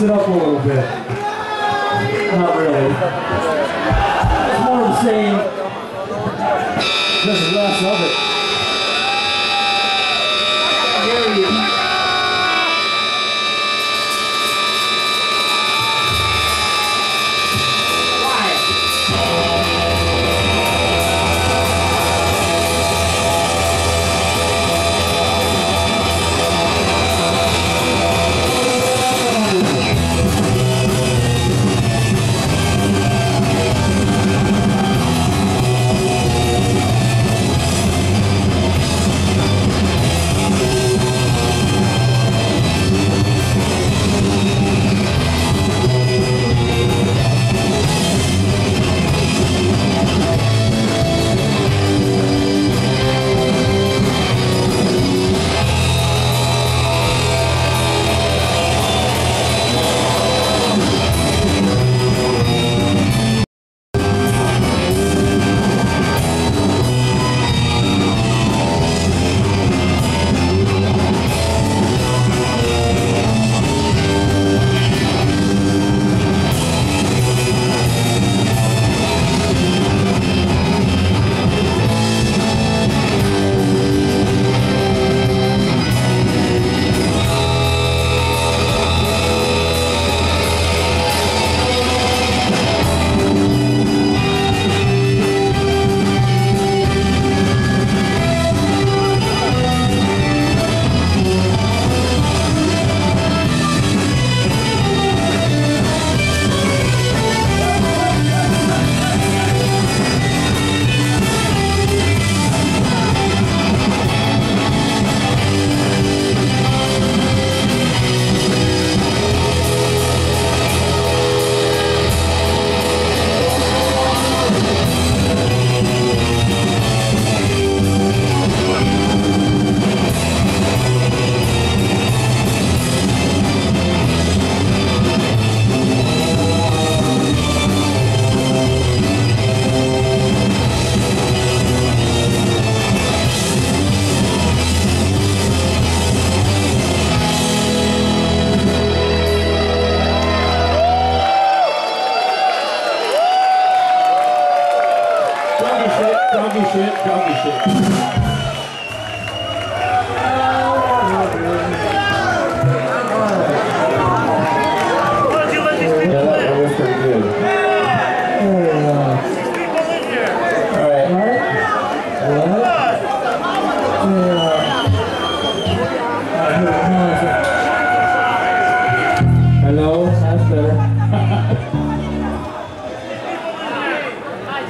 little bit. Not really. It's more of the same, just less of it.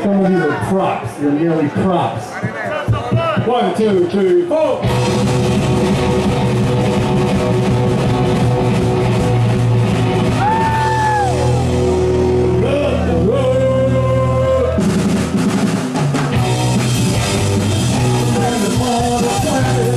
Some of you are props. You're merely props. One, two, three, four. Don't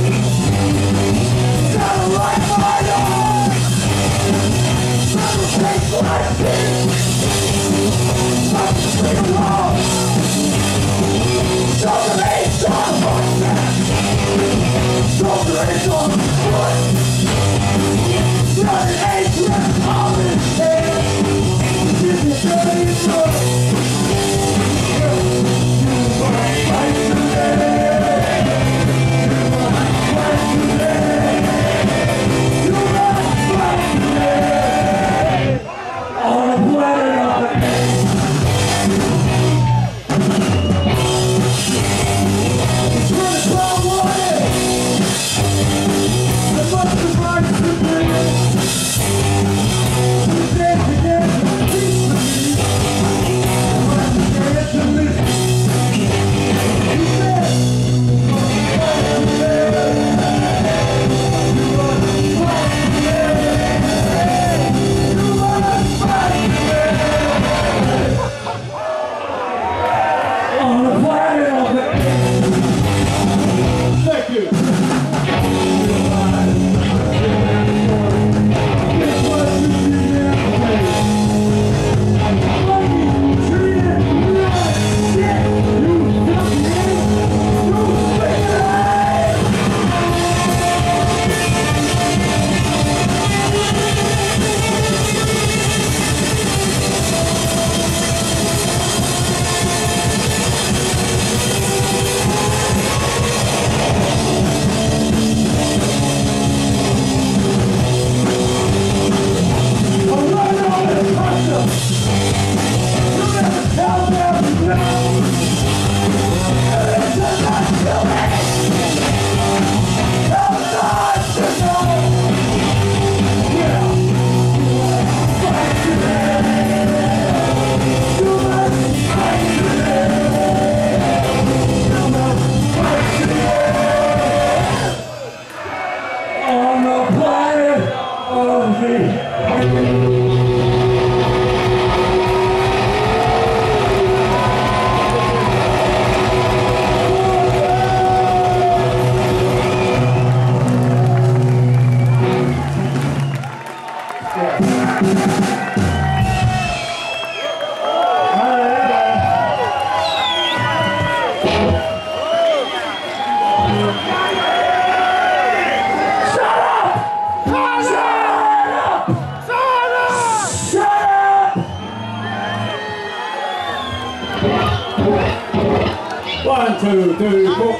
two, four.